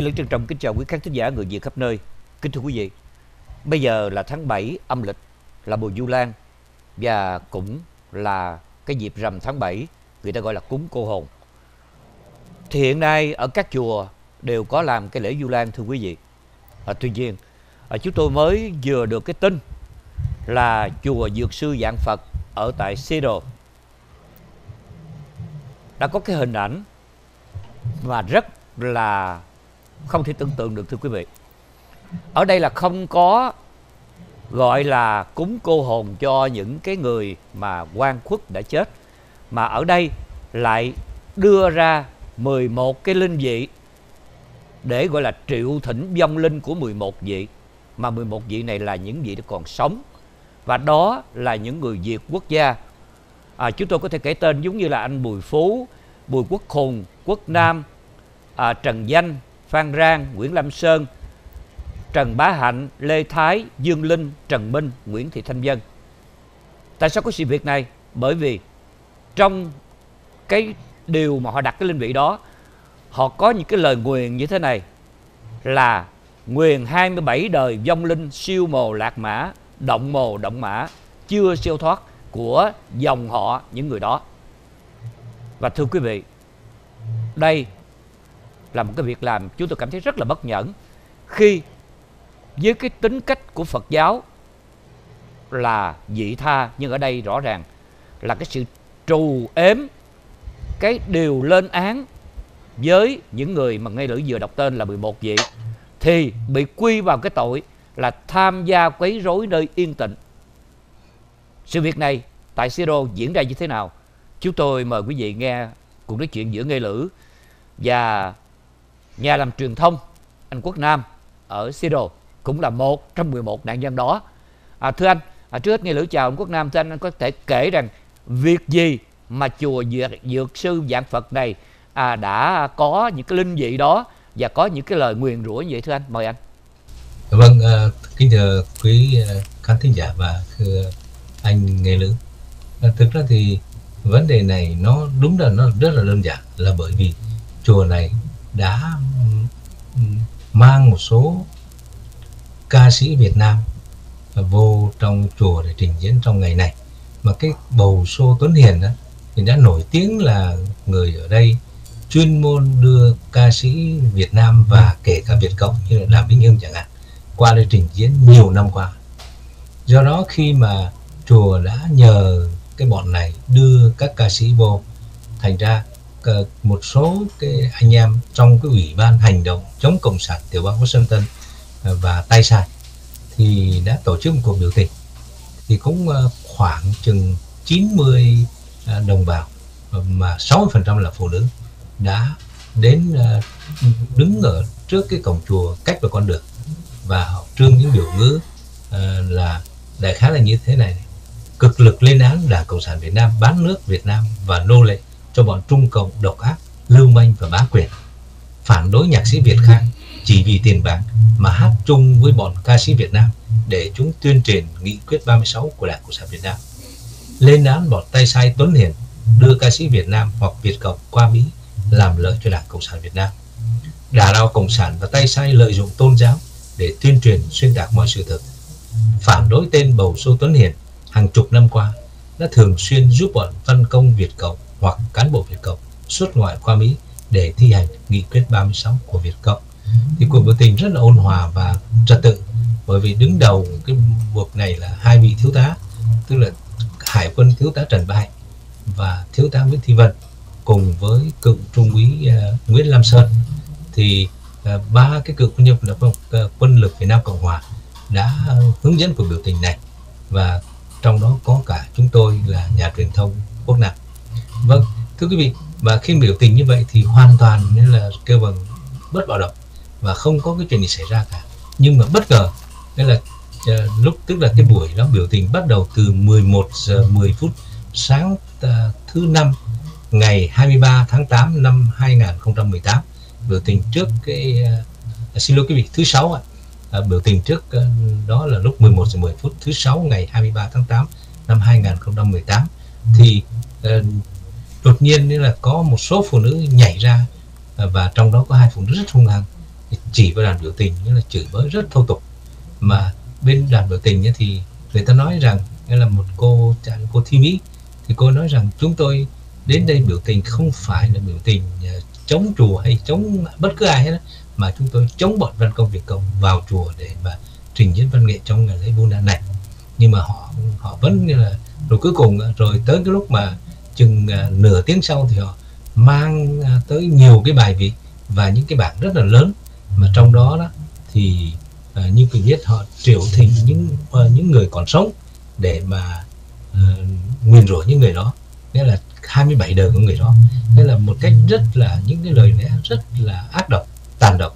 Nghe lưỡng trân trọng kính chào quý khán thính giả người Việt khắp nơi. Kính thưa quý vị, bây giờ là tháng 7 âm lịch là mùa Du Lan và cũng là cái dịp rằm tháng 7 người ta gọi là cúng cô hồn. Thì hiện nay ở các chùa đều có làm cái lễ Du Lan thưa quý vị. À, tuy nhiên, à, chúng tôi mới vừa được cái tin là chùa Dược sư Dạng Phật ở tại Seattle đã có cái hình ảnh mà rất là không thể tưởng tượng được thưa quý vị. Ở đây là không có gọi là cúng cô hồn cho những cái người mà quan khuất đã chết mà ở đây lại đưa ra 11 cái linh vị để gọi là triệu thỉnh vong linh của 11 vị mà 11 vị này là những vị đã còn sống và đó là những người Việt quốc gia à, chúng tôi có thể kể tên giống như là anh Bùi Phú Bùi Quốc Hùng Quốc Nam à, Trần Danh Phan Rang, Nguyễn Lâm Sơn, Trần Bá Hạnh, Lê Thái, Dương Linh, Trần Minh, Nguyễn Thị Thanh Dân tại sao có sự việc này? Bởi vì trong cái điều mà họ đặt cái linh vị đó, họ có những cái lời nguyền như thế này, là nguyền 27 đời vong linh siêu mồ lạc mã, động mồ động mã, chưa siêu thoát của dòng họ, những người đó. Và thưa quý vị, đây là một cái việc làm chúng tôi cảm thấy rất là bất nhẫn khi với cái tính cách của Phật giáo là dị tha, nhưng ở đây rõ ràng là cái sự trù ếm cái điều lên án với những người mà ngay lưỡi vừa đọc tên là 11 vị, thì bị quy vào cái tội là tham gia quấy rối nơi yên tịnh. Sự việc này tại Siro diễn ra như thế nào? Chúng tôi mời quý vị nghe cuộc nói chuyện giữa ngây Lữ và nhà làm truyền thông anh Quốc Nam ở Siro cũng là một trong 11 nạn nhân đó. À, thưa anh, à, trước hết nghe Lữ chào anh Quốc Nam, thưa anh, anh có thể kể rằng việc gì mà chùa dược, dược sư dạng Phật này à, đã có những cái linh dị đó và có những cái lời nguyền rủa như vậy thưa anh? Mời anh. Vâng uh, kính thưa quý uh, khán thính giả và thưa anh nghe lữ. À, thực ra thì vấn đề này nó đúng là nó rất là đơn giản là bởi vì chùa này đã ừ, mang một số ca sĩ Việt Nam vô trong chùa để trình diễn trong ngày này mà cái bầu xô Tuấn Hiền đó thì đã nổi tiếng là người ở đây chuyên môn đưa ca sĩ Việt Nam và kể cả Việt Cộng như là Đàm Vĩnh Hưng chẳng hạn qua đây trình diễn nhiều năm qua. Do đó khi mà chùa đã nhờ cái bọn này đưa các ca sĩ vô, thành ra một số cái anh em trong cái ủy ban hành động chống cộng sản tiểu bang Washington à, và tay sai thì đã tổ chức một cuộc biểu tình. Thì cũng à, khoảng chừng 90 à, đồng bào mà 60% là phụ nữ đã đến đứng ở trước cái cổng chùa cách vào con đường và họ trương những biểu ngữ là đại khái là như thế này. Cực lực lên án đảng cộng sản việt nam, bán nước việt nam và nô lệ cho bọn trung cộng độc ác, lưu manh và bá quyền phản đối nhạc sĩ việt khang chỉ vì tiền bạc mà hát chung với bọn ca sĩ việt nam để chúng tuyên truyền nghị quyết 36 của đảng cộng sản việt nam lên án bọn tay sai tuấn hiền đưa ca sĩ việt nam hoặc việt cộng qua mỹ làm lợi cho Đảng Cộng sản Việt Nam. Đà đao Cộng sản và tay sai lợi dụng tôn giáo để tuyên truyền xuyên tạc mọi sự thật. Phản đối tên bầu Sô Tuấn Hiền hàng chục năm qua đã thường xuyên giúp bọn văn công Việt Cộng hoặc cán bộ Việt Cộng xuất ngoại qua Mỹ để thi hành nghị quyết 36 của Việt Cộng. Thì cuộc biểu tình rất là ôn hòa và trật tự bởi vì đứng đầu cái buộc này là hai vị thiếu tá tức là Hải quân thiếu tá Trần Bại và thiếu tá Nguyễn Thị Vân cùng với cựu trung úy uh, Nguyễn Lam Sơn thì uh, ba cái cựu quân nhân uh, quân lực Việt Nam Cộng Hòa đã uh, hướng dẫn cuộc biểu tình này và trong đó có cả chúng tôi là nhà truyền thông quốc nạp vâng thưa quý vị và khi biểu tình như vậy thì hoàn toàn nên là kêu bằng bất bạo động và không có cái chuyện gì xảy ra cả. Nhưng mà bất ngờ nghĩa là uh, lúc tức là cái buổi đó biểu tình bắt đầu từ 11 giờ 10 phút sáng uh, thứ năm ngày 23 tháng 8 năm 2018 biểu tình trước cái uh, xin lỗi quý vị thứ sáu ạ. Uh, biểu tình trước uh, đó là lúc 11 giờ 10 phút thứ sáu ngày 23 tháng 8 năm 2018 thì uh, đột nhiên như là có một số phụ nữ nhảy ra à, và trong đó có hai phụ nữ rất hung hăng, chỉ vào đoàn biểu tình như là chửi bới rất thô tục. Mà bên đoàn biểu tình thì người ta nói rằng nghĩa là một cô cô thi mỹ, thì cô nói rằng chúng tôi đến đây biểu tình không phải là biểu tình à, chống chùa hay chống bất cứ ai hết mà chúng tôi chống bọn văn công việt công vào chùa để mà trình diễn văn nghệ trong ngày lễ Vu Lan này. Nhưng mà họ họ vẫn như là rồi cuối cùng rồi tới cái lúc mà chừng uh, nửa tiếng sau thì họ mang uh, tới nhiều cái bài vị và những cái bảng rất là lớn. Mà trong đó đó thì uh, như quý biết họ triệu thị những uh, những người còn sống để mà uh, nguyền rủa những người đó. Nghĩa là 27 đời của người đó. Nên là một cách rất là những cái lời lẽ rất là ác độc tàn độc.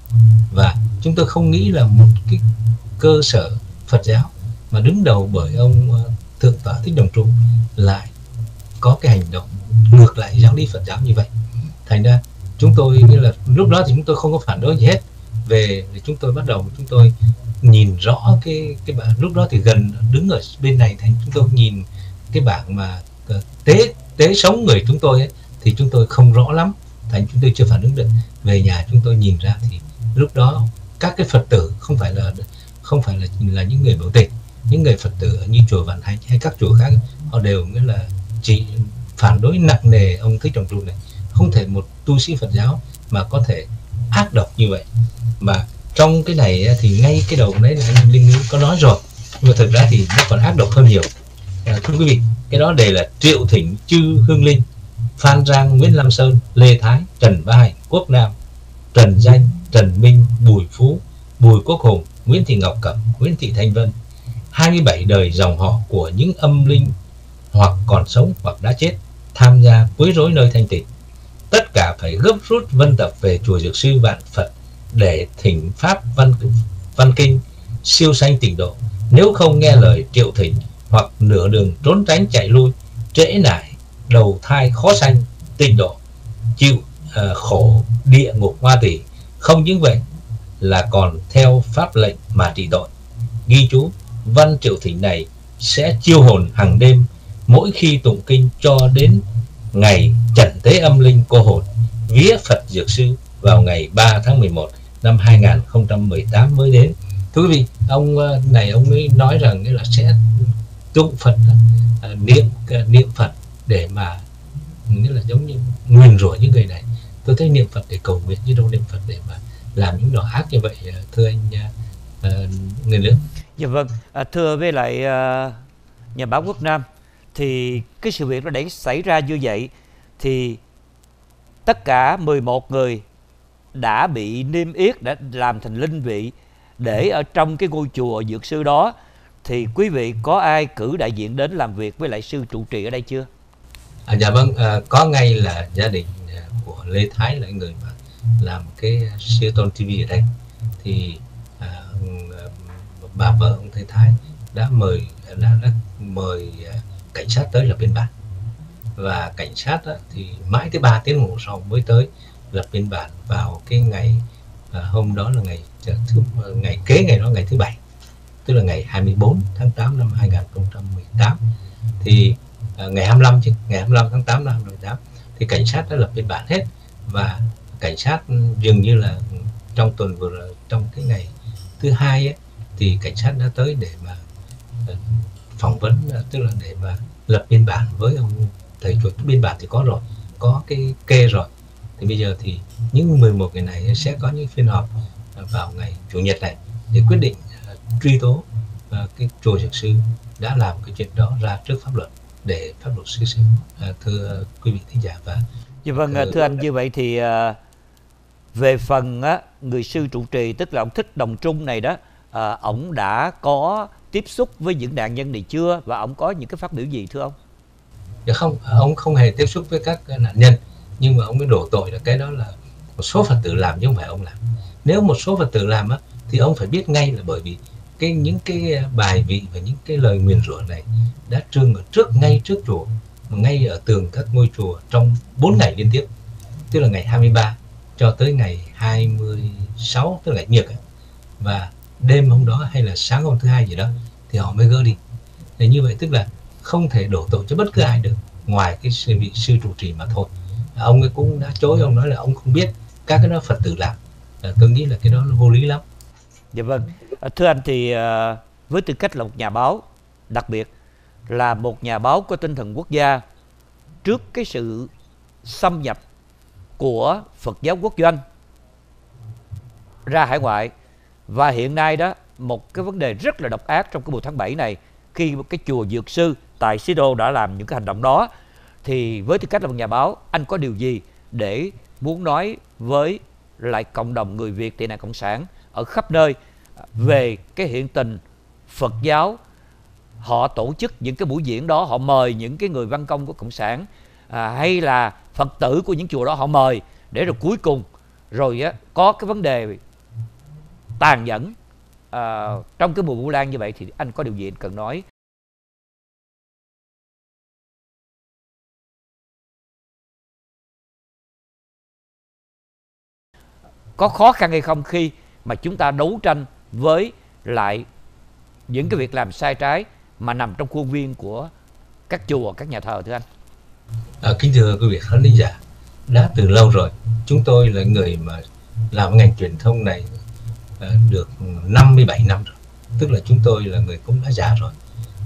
Và chúng tôi không nghĩ là một cái cơ sở Phật giáo mà đứng đầu bởi ông thượng tọa thích đồng trung lại có cái hành động ngược lại giáo lý Phật giáo như vậy. Thành ra chúng tôi như là lúc đó thì chúng tôi không có phản đối gì hết. Về thì chúng tôi bắt đầu chúng tôi nhìn rõ cái cái bảng. Lúc đó thì gần đứng ở bên này thành chúng tôi nhìn cái bảng mà ờ, tế tế sống người chúng tôi ấy, thì chúng tôi không rõ lắm. Thành chúng tôi chưa phản ứng được. Về nhà chúng tôi nhìn ra thì lúc đó các cái phật tử không phải là không phải là là những người biểu tình những người phật tử như chùa vạn hạnh hay các chùa khác họ đều nghĩa là chỉ phản đối nặng nề ông thích trọng trụ này. Không thể một tu sĩ phật giáo mà có thể ác độc như vậy. Mà trong cái này thì ngay cái đầu đấy là anh linh có nói rồi. Nhưng mà thực ra thì nó còn ác độc hơn nhiều. À, thưa quý vị cái đó đề là triệu thỉnh chư hương linh phan giang nguyễn lam sơn lê thái trần ba hạnh quốc nam trần danh trần minh bùi phú bùi quốc hùng nguyễn thị ngọc cẩm nguyễn thị thanh vân. 27 đời dòng họ của những âm linh hoặc còn sống hoặc đã chết tham gia quấy rối nơi thanh tịnh. Tất cả phải gấp rút vân tập về chùa dược sư vạn phật để thỉnh pháp văn văn kinh siêu sanh tịnh độ. Nếu không nghe lời triệu thỉnh hoặc nửa đường trốn tránh chạy lui trễ nải đầu thai khó sanh tịnh độ chịu uh, khổ địa ngục hoa tỷ không những vậy là còn theo pháp lệnh mà trị tội. Ghi chú văn triệu thỉnh này sẽ chiêu hồn hàng đêm mỗi khi tụng kinh cho đến ngày trần tế âm linh cô hồn vía Phật Dược Sư vào ngày 3 tháng 11 năm 2018 mới đến. Thưa quý vị, ông ờ, này ông ấy nói rằng nghĩa là sẽ tụng Phật ờ, niệm ờ, niệm Phật để mà nghĩa là giống như nguyền rủa những người này. Tôi thấy niệm Phật để cầu nguyện chứ đâu niệm Phật để mà làm những đỏ ác như vậy thưa anh người lớn. Dạ vâng, à, thưa với lại nhà báo Quốc Nam thì cái sự việc nó để xảy ra như vậy thì tất cả 11 người đã bị niêm yết đã làm thành linh vị để ở trong cái ngôi chùa dược sư đó. Thì quý vị có ai cử đại diện đến làm việc với lại sư trụ trì ở đây chưa? À, dạ vâng, à, có ngay là gia đình à, của Lê Thái là người mà làm cái siêu tôn TV ở đây. Thì à, bà vợ ông Lê Thái đã mời đã, đã mời à, cảnh sát tới lập biên bản. Và cảnh sát đó, thì mãi tới 3 tiếng đồng hồ sau mới tới lập biên bản vào cái ngày à, hôm đó là ngày thứ ờ, ngày kế ngày đó ngày thứ bảy tức là ngày 24 tháng 8 năm 2018 thì à, ngày 25 chứ ngày 25 tháng 8 năm 2018 thì cảnh sát đã lập biên bản hết. Và cảnh sát dường như là trong tuần vừa rồi trong cái ngày thứ hai ấy, thì cảnh sát đã tới để mà ờ, phỏng vấn uh, tức là để mà lập biên bản với ông thầy chùa biên bản thì có rồi có cái kê rồi. Thì bây giờ thì những 11 ngày này sẽ có những phiên họp vào ngày chủ nhật này để quyết định uh, truy tố uh, cái chùa dược sư đã làm cái chuyện đó ra trước pháp luật để pháp luật xử xử uh, thưa quý vị thính giả và dạ vâng thưa, thưa anh như vậy thì về phần á, người sư trụ trì tức là ông thích đồng trung này đó à, ông đã có tiếp xúc với những nạn nhân này chưa? Và ông có những cái phát biểu gì, thưa ông? Dạ không, ông không hề tiếp xúc với các nạn nhân. Nhưng mà ông mới đổ tội là cái đó là một số phật tử làm chứ không phải ông làm. Nếu một số phật tử làm á, thì ông phải biết ngay là bởi vì cái, những cái bài vị và những cái lời nguyền rủa này đã trưng ở trước, ngay trước chùa ngay ở tường các ngôi chùa trong 4 ngày liên tiếp. Tức là ngày 23 cho tới ngày 26 tức là ngày nhật và đêm hôm đó hay là sáng hôm thứ hai gì đó thì họ mới gỡ đi. Thì như vậy tức là không thể đổ tội cho bất cứ ai được ngoài cái sự vị sư trụ trì mà thôi. Ông ấy cũng đã chối ông nói là ông không biết các cái đó phật tử làm. À, tôi nghĩ là cái đó nó vô lý lắm. Dạ vâng. Ờ, thưa anh thì ờ, với tư cách là một nhà báo đặc biệt là một nhà báo có tinh thần quốc gia trước cái sự xâm nhập của Phật giáo quốc doanh ra hải ngoại và hiện nay đó một cái vấn đề rất là độc ác trong cái mùa tháng 7 này khi cái chùa Dược Sư tại Sido Đô đã làm những cái hành động đó thì với tư cách là một nhà báo anh có điều gì để muốn nói với lại cộng đồng người Việt tị nạn cộng sản ở khắp nơi về cái hiện tình Phật giáo? Họ tổ chức những cái buổi diễn đó họ mời những cái người văn công của cộng sản à, hay là phật tử của những chùa đó họ mời để rồi cuối cùng rồi á, có cái vấn đề tàn nhẫn à, trong cái mùa Vu Lan như vậy thì anh có điều gì anh cần nói? Có khó khăn hay không khi mà chúng ta đấu tranh với lại những cái việc làm sai trái mà nằm trong khuôn viên của các chùa các nhà thờ thưa anh? À, kính thưa quý vị khán giả đã từ lâu rồi chúng tôi là người mà làm ngành truyền thông này được 57 năm rồi tức là chúng tôi là người cũng đã già rồi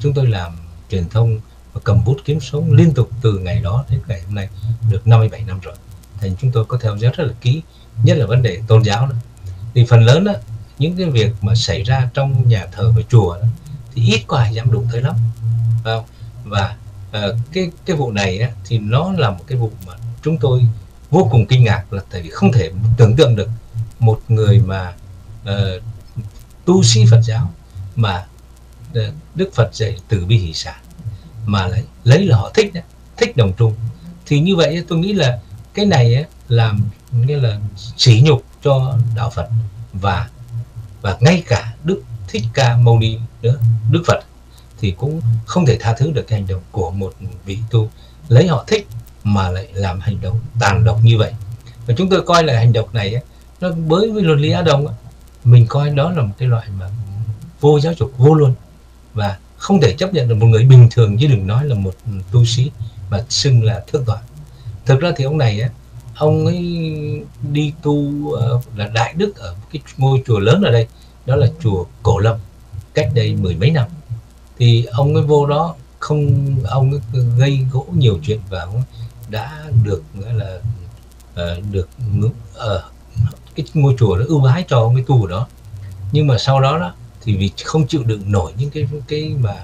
chúng tôi làm truyền thông và cầm bút kiếm sống liên tục từ ngày đó đến ngày hôm nay được 57 năm rồi thành chúng tôi có theo dõi rất là kỹ nhất là vấn đề tôn giáo đó. thì phần lớn đó, những cái việc mà xảy ra trong nhà thờ và chùa đó, thì ít có ai dám đụng tới lắm không? và uh, cái cái vụ này á, thì nó là một cái vụ mà chúng tôi vô cùng kinh ngạc là tại vì không thể tưởng tượng được một người mà uh, tu sĩ Phật giáo mà ờ, Đức Phật dạy từ bi hỷ xả mà lại lấy là họ thích đấy, thích đồng trung. Thì như vậy tôi nghĩ là cái này làm nghĩa là sỉ nhục cho đạo Phật và và ngay cả Đức Thích Ca Mâu Ni nữa Đức Phật thì cũng không thể tha thứ được cái hành động của một vị tu lấy họ thích mà lại làm hành động tàn độc như vậy. Và chúng tôi coi là hành động này nó với với luân lý Á Đông mình coi đó là một cái loại mà vô giáo dục vô luôn và không thể chấp nhận được một người bình thường chứ đừng nói là một tu sĩ mà xưng là thức tọa. Thực ra thì ông này á ông ấy đi tu ờ, là đại đức ở cái ngôi chùa lớn ở đây đó là chùa Cổ Lâm cách đây mười mấy năm. Thì ông ấy vô đó không ông ấy gây gỗ nhiều chuyện và ông đã được nghĩa là uh, được ở uh, ờ, cái ngôi chùa đó ưu ái cho ông ấy tu ở đó. Nhưng mà sau đó đó thì vì không chịu đựng nổi những cái cái mà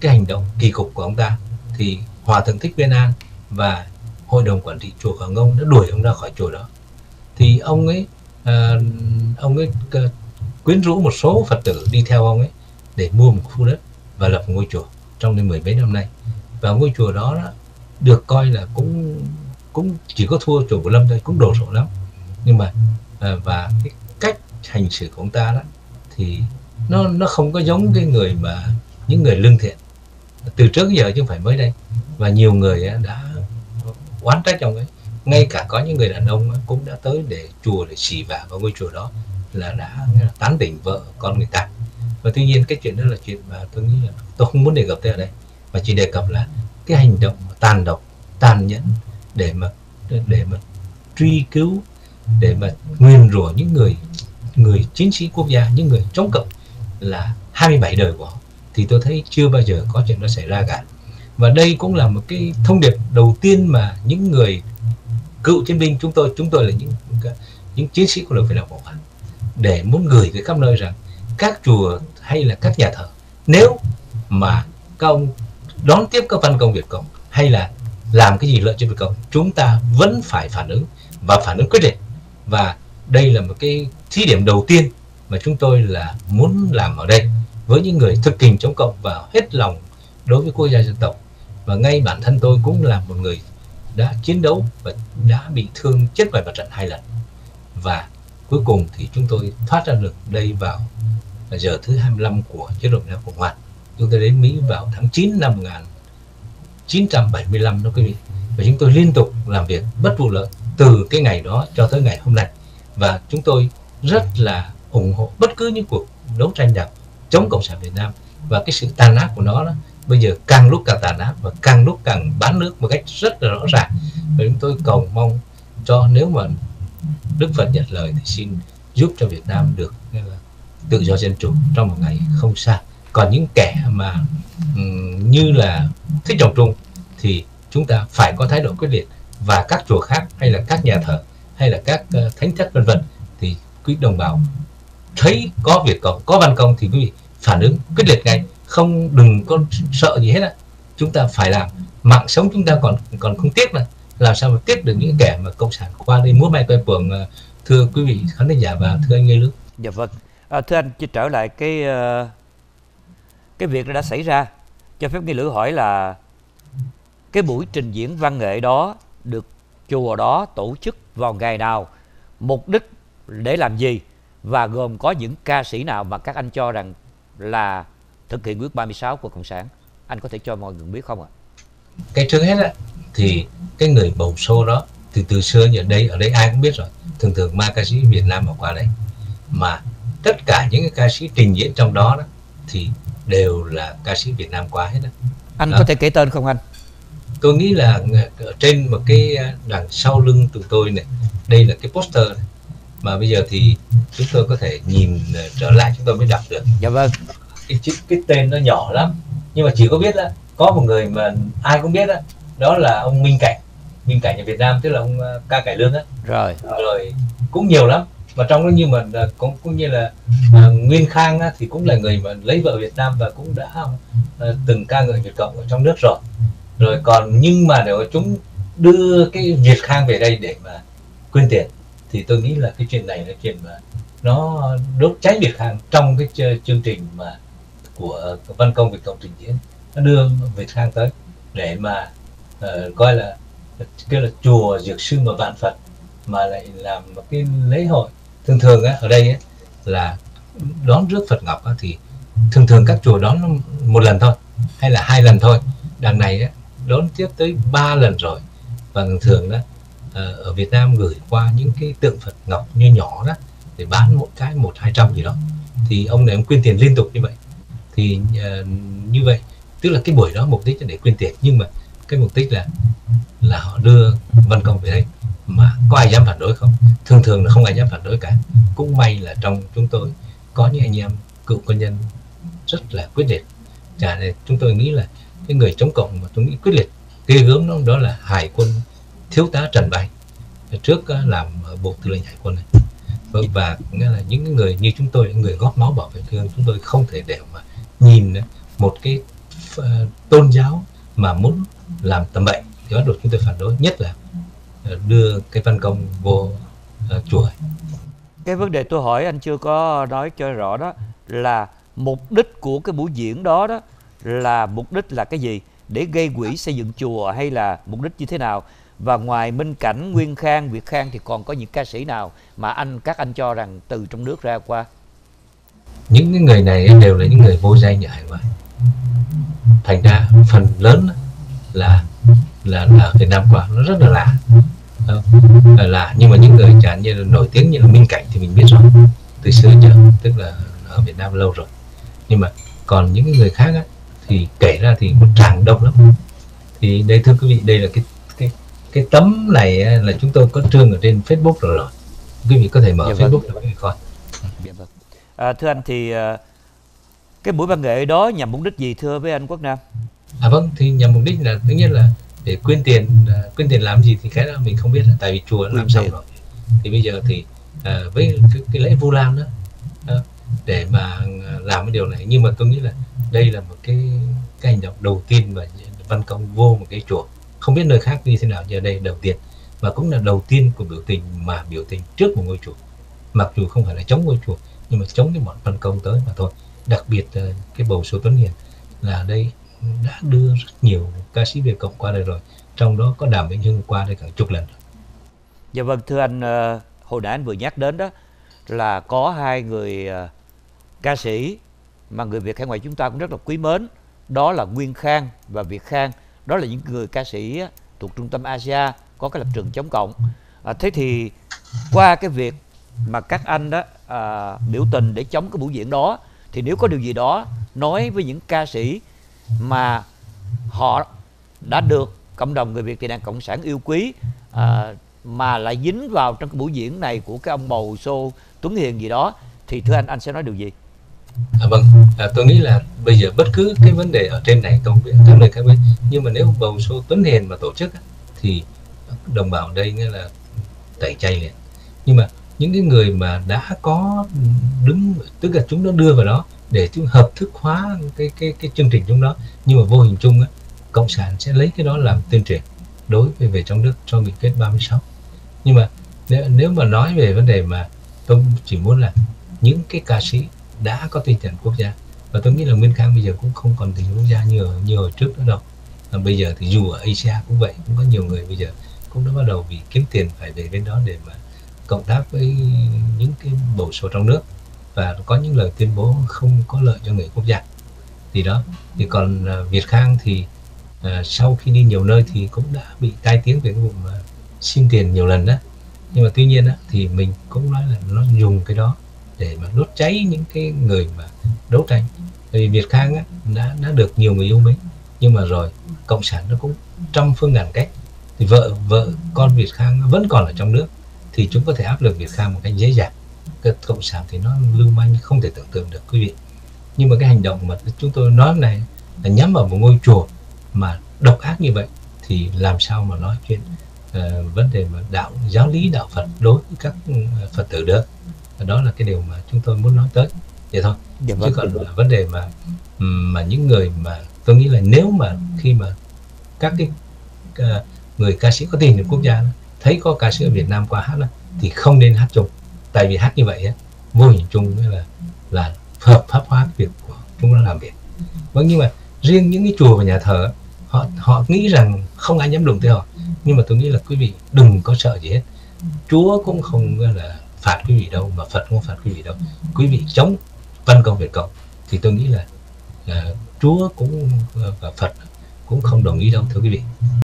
cái hành động kỳ cục của ông ta thì hòa thượng thích viên an và hội đồng quản trị chùa Quảng Ngông đã đuổi ông ra khỏi chùa đó. Thì ông ấy uh, ông ấy uh, quyến rũ một số phật tử đi theo ông ấy để mua một khu đất và lập một ngôi chùa trong đến mười mấy năm nay. Và ngôi chùa đó, đó được coi là cũng cũng chỉ có thua chùa của Lâm thôi cũng đồ sộ lắm. Nhưng mà Ờ, và cái cách hành xử của ông ta đó thì nó nó không có giống cái người mà, những người lương thiện. Từ trước giờ chứ không phải mới đây. Và nhiều người đã oán trách ông ấy. Ngay cả có những người đàn ông cũng đã tới để chùa để xỉ vả vào ngôi chùa đó là đã tán tỉnh vợ con người ta. Và tuy nhiên cái chuyện đó là chuyện mà tôi nghĩ là tôi không muốn đề cập tới ở đây. Mà chỉ đề cập là cái hành động tàn độc, tàn nhẫn để mà để mà truy cứu để mà nguyền rủa những người người chiến sĩ quốc gia, những người chống cộng là 27 đời của họ. Thì tôi thấy chưa bao giờ có chuyện đó xảy ra cả. Và đây cũng là một cái thông điệp đầu tiên mà những người cựu chiến binh chúng tôi chúng tôi là những những chiến sĩ của lực lượng nam cộng để muốn gửi tới khắp nơi rằng các chùa hay là các nhà thờ, nếu mà các ông đón tiếp các văn công Việt Cộng hay là làm cái gì lợi cho Việt Cộng, chúng ta vẫn phải phản ứng và phản ứng quyết liệt và đây là một cái thí điểm đầu tiên mà chúng tôi là muốn làm ở đây với những người thực tình chống cộng và hết lòng đối với quốc gia dân tộc. Và ngay bản thân tôi cũng là một người đã chiến đấu và đã bị thương chết ngoài mặt trận hai lần. Và cuối cùng thì chúng tôi thoát ra được đây vào giờ thứ 25 của chế độ Nam Cộng Hòa. Chúng tôi đến Mỹ vào tháng 9 năm 1975 đó quý vị. Và chúng tôi liên tục làm việc bất vụ lợi từ cái ngày đó cho tới ngày hôm nay. Và chúng tôi rất là ủng hộ bất cứ những cuộc đấu tranh nào chống cộng sản Việt Nam. Và cái sự tàn ác của nó đó, bây giờ càng lúc càng tàn ác và càng lúc càng bán nước một cách rất là rõ ràng. Và chúng tôi cầu mong cho nếu mà Đức Phật nhận lời thì xin giúp cho Việt Nam được ờ, tự do dân chủ trong một ngày không xa. Còn những kẻ mà um, như là thích trọng trung thì chúng ta phải có thái độ quyết liệt và các chùa khác hay là các nhà thờ hay là các uh, thánh thất vân vân thì quý đồng bào thấy có việc có có văn công thì quý vị phản ứng quyết liệt ngay không đừng có sợ gì hết á chúng ta phải làm mạng sống chúng ta còn còn không tiếc mà làm sao mà tiếc được những kẻ mà cộng sản qua đây múa may quay cuồng ờ, thưa quý vị khán thính giả và thưa anh Lê Lương. Dạ vâng. À, thưa anh, chỉ trở lại cái uh, cái việc đã xảy ra. Cho phép nghi lữ hỏi là cái buổi trình diễn văn nghệ đó được chùa đó tổ chức vào ngày nào, mục đích để làm gì và gồm có những ca sĩ nào mà các anh cho rằng là thực hiện quyết 36 của Cộng sản. Anh có thể cho mọi người biết không ạ? Cái trước hết á, thì cái người bầu show đó thì từ xưa ở đây ở đây ai cũng biết rồi thường thường ma ca sĩ Việt Nam mà qua đây mà tất cả những cái ca sĩ trình diễn trong đó, đó thì đều là ca sĩ Việt Nam qua hết đó. Anh đó. có thể kể tên không anh? Tôi nghĩ là ở trên một cái đằng sau lưng tụi tôi này, đây là cái poster này. mà bây giờ thì chúng tôi có thể nhìn trở lại chúng tôi mới đọc được. Dạ vâng. Cái, cái tên nó nhỏ lắm nhưng mà chỉ có biết là có một người mà ai cũng biết đó, đó là ông Minh Cảnh Minh Cảnh ở Việt Nam tức là ông uh, ca cải lương á rồi rồi cũng nhiều lắm mà trong đó như mà cũng cũng như là uh, Nguyên Khang á, thì cũng là người mà lấy vợ Việt Nam và cũng đã uh, từng ca ngợi Việt Cộng ở trong nước rồi rồi còn nhưng mà nếu chúng đưa cái Việt Khang về đây để mà quyên tiền thì tôi nghĩ là cái chuyện này là chuyện mà nó đốt cháy Việt Khang trong cái chương trình mà của văn công Việt Cộng trình diễn. Nó đưa Việt Khang tới để mà uh, coi là cái là chùa dược sư mà vạn Phật mà lại làm một cái lễ hội. Thường thường á, ở đây á, là đón rước Phật Ngọc á, thì thường thường các chùa đón một lần thôi hay là hai lần thôi. Đằng này á, đón tiếp tới ba lần rồi. Và thường thường đó à, ở Việt Nam gửi qua những cái tượng Phật Ngọc như nhỏ đó để bán mỗi cái một hai trăm gì đó. Thì ông này ông quyên tiền liên tục như vậy. Thì uh, như vậy tức là cái buổi đó mục đích là để quyên tiền. Nhưng mà cái mục đích là là họ đưa văn công về đây. Mà có ai dám phản đối không? Thường thường là không ai dám phản đối cả. Cũng may là trong chúng tôi có những anh em cựu quân nhân rất là quyết liệt. Chả này chúng tôi nghĩ là cái người chống cộng mà tôi nghĩ quyết liệt. Ghê gớm đó, đó là hải quân thiếu tá trần bạch trước làm ờ, bộ tư lệnh hải quân này. Vâng, và, và nghĩa là những người như chúng tôi những người góp máu bảo vệ quê hương chúng tôi không thể để mà nhìn một cái ờ, tôn giáo mà muốn làm tầm bậy. Thì bắt buộc chúng tôi phản đối nhất là ờ, đưa cái văn công vô uh, chùa. Cái vấn đề tôi hỏi anh chưa có nói cho rõ đó là mục đích của cái buổi diễn đó đó là mục đích là cái gì để gây quỹ xây dựng chùa hay là mục đích như thế nào và ngoài Minh Cảnh, Nguyên Khang, Việt Khang thì còn có những ca sĩ nào mà anh các anh cho rằng từ trong nước ra qua? Những cái người này đều là những người vô danh ở hải ngoại. Thành ra phần lớn là là là Việt Nam qua nó rất là lạ. Ờ, là lạ nhưng mà những người chẳng như là nổi tiếng như là Minh Cảnh thì mình biết rồi từ xưa giờ tức là ở Việt Nam lâu rồi. Nhưng mà còn những người khác á, thì kể ra thì nó tràn đông lắm. Thì đây thưa quý vị đây là cái cái tấm này là chúng tôi có trương ở trên Facebook rồi rồi quý vị có thể mở dạ Facebook vâng. để quý vị coi dạ vâng. à, thưa anh thì à, cái buổi văn nghệ đó nhằm mục đích gì thưa với anh Quốc Nam à vâng thì nhằm mục đích là thứ nhất là để quyên tiền à, quyên tiền làm gì thì cái đó mình không biết là tại vì chùa làm xong rồi thì bây giờ thì à, với cái, cái lễ vu lan đó à, để mà làm cái điều này nhưng mà tôi nghĩ là đây là một cái cái hành động đầu tiên mà văn công vô một cái chùa. Không biết nơi khác như thế nào, giờ đây đầu tiên. Và cũng là đầu tiên của biểu tình mà biểu tình trước một ngôi chùa. Mặc dù không phải là chống ngôi chùa, nhưng mà chống cái bọn văn công tới mà thôi. Đặc biệt ờ, cái bầu số tuấn hiền là đây đã đưa rất nhiều ca sĩ Việt Cộng qua đây rồi. Trong đó có Đàm Vĩnh Hưng qua đây cả chục lần. Dạ vâng thưa anh ờ, hồi nãy anh vừa nhắc đến đó là có hai người ờ, ca sĩ mà người Việt hay ngoài chúng ta cũng rất là quý mến. Đó là Nguyên Khang và Việt Khang. Đó là những người ca sĩ thuộc trung tâm Asia có cái lập trường chống cộng. À, thế thì qua cái việc mà các anh đó à, biểu tình để chống cái buổi diễn đó thì nếu có điều gì đó nói với những ca sĩ mà họ đã được cộng đồng người Việt tị nạn cộng sản yêu quý à, mà lại dính vào trong cái buổi diễn này của cái ông bầu xô Tuấn Hiền gì đó thì thưa anh anh sẽ nói điều gì? À, vâng, à, tôi nghĩ là bây giờ bất cứ cái vấn đề ở trên này công việc các nơi các bên nhưng mà nếu bầu số Tuấn Hiền mà tổ chức thì đồng bào đây nghĩa là tẩy chay liền. Nhưng mà những cái người mà đã có đứng tức là chúng nó đưa vào đó để chúng hợp thức hóa cái cái cái chương trình chúng đó nhưng mà vô hình chung á, cộng sản sẽ lấy cái đó làm tuyên truyền đối với về trong nước cho nghị quyết 36 nhưng mà nếu, nếu mà nói về vấn đề mà tôi chỉ muốn là những cái ca sĩ đã có tinh thần quốc gia. Và tôi nghĩ là Nguyên Khang bây giờ cũng không còn tình quốc gia như như hồi trước nữa đâu. Và bây giờ thì dù ở Asia cũng vậy cũng có nhiều người bây giờ cũng đã bắt đầu vì kiếm tiền phải về bên đó để mà cộng tác với những cái bầu số trong nước. Và có những lời tuyên bố không có lợi cho người quốc gia. Thì đó thì còn à, Việt Khang thì à, sau khi đi nhiều nơi thì cũng đã bị tai tiếng về cái vụ mà xin tiền nhiều lần đó. Nhưng mà tuy nhiên á, thì mình cũng nói là nó dùng cái đó để mà đốt cháy những cái người mà đấu tranh. Vì Việt Khang á, đã đã được nhiều người yêu mến. Nhưng mà rồi cộng sản nó cũng trăm phương ngàn cách. Thì vợ vợ con Việt Khang vẫn còn ở trong nước. Thì chúng có thể áp lực Việt Khang một cách dễ dàng. Cái cộng sản thì nó lưu manh không thể tưởng tượng được quý vị. Nhưng mà cái hành động mà chúng tôi nói này là nhắm vào một ngôi chùa mà độc ác như vậy thì làm sao mà nói chuyện uh, vấn đề mà đạo giáo lý đạo Phật đối với các ờ, Phật tử được và đó là cái điều mà chúng tôi muốn nói tới. Vậy thôi. Dạ vâng, chứ còn là vấn đề mà mà những người mà tôi nghĩ là nếu mà khi mà các cái uh, người ca sĩ có tiền được quốc gia thấy có ca sĩ ở Việt Nam qua hát thì không nên hát chung. Tại vì hát như vậy á, vô hình chung là là hợp pháp hóa việc của chúng nó làm việc. Vâng nhưng mà riêng những cái chùa và nhà thờ họ họ nghĩ rằng không ai dám đụng tới họ. Nhưng mà tôi nghĩ là quý vị đừng có sợ gì hết. Chúa cũng không là phạt quý vị đâu mà Phật không phạt quý vị đâu. Quý vị chống văn công Việt Cộng thì tôi nghĩ là uh, Chúa cũng à, và Phật cũng không đồng ý đâu thưa quý vị.